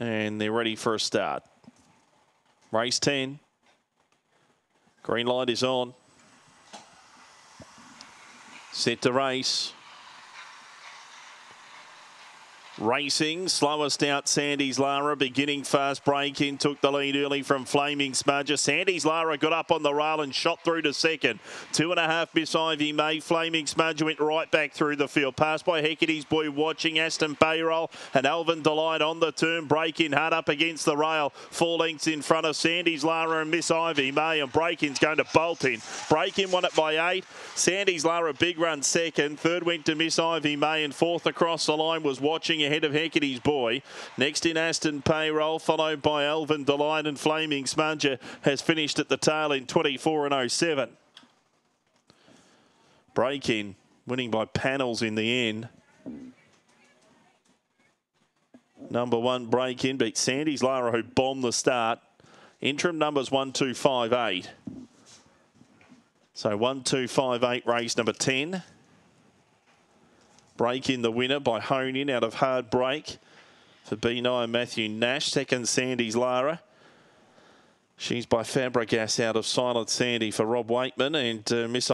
And they're ready for a start. Race 10. Green light is on. Set to race. Racing, slowest out Sandy's Lara, beginning fast break in, took the lead early from Flaming Smudger. Sandy's Lara got up on the rail and shot through to second. Two and a half Miss Ivy May. Flaming Smudger went right back through the field. Passed by Hecate's Boy watching Aston Bayroll and Alvin Delight on the turn. Breaking hard up against the rail. Four lengths in front of Sandy's Lara and Miss Ivy May. And Break in's going to bolt in. Break in won it by eight. Sandy's Lara big run second. Third went to Miss Ivy May and fourth across the line was watching ahead of Hecate's Boy. Next in Aston Payroll, followed by Alvin Delight and Flaming Smudger has finished at the tail in 24 and 07. Break in, winning by panels in the end. Number one break in beat Sandy's Lara who bombed the start. Interim numbers one, two, five, eight. So one, two, five, eight race number 10. Break in the winner by Hone In out of Hard Break for B9 Matthew Nash. Second, Sandy's Lara. She's by Fabregas out of Silent Sandy for Rob Wakeman and uh, Miss